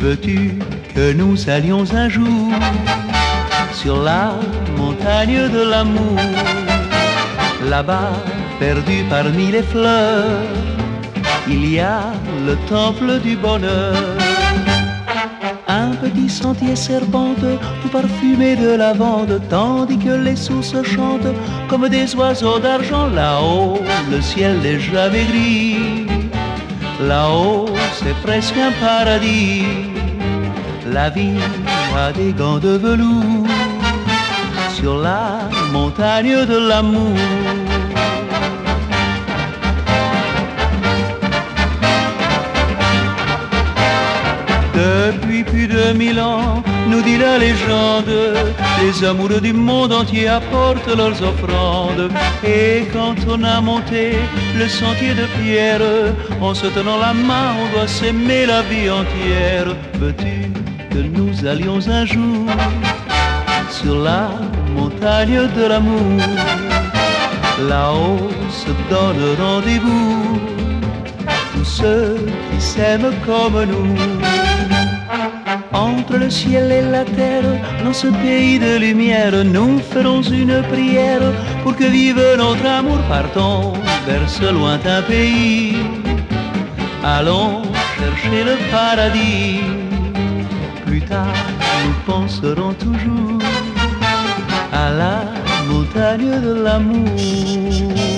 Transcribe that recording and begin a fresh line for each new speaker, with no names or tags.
Veux-tu que nous allions un jour sur la montagne de l'amour? Là-bas, perdu parmi les fleurs, il y a le temple du bonheur. Un petit sentier serpente, tout parfumé de lavande, tandis que les sources chantent comme des oiseaux d'argent. Là-haut, le ciel n'est jamais gris. Là-haut, c'est presque un paradis. La vie a des gants de velours sur la montagne de l'amour. Depuis plus de mille ans, nous dit la légende, les amoureux du monde entier apportent leurs offrandes. Et quand on a monté le sentier de pierre, en se tenant la main, on doit s'aimer la vie entière. Veux-tu que nous allions un jour sur la montagne de l'amour? Là-haut se donne rendez-vous tous ceux qui s'aiment comme nous. Le ciel et la terre, dans ce pays de lumière, nous ferons une prière pour que vive notre amour. Partons vers ce lointain pays. Allons chercher le paradis. Plus tard, nous penserons toujours à la montagne de l'amour.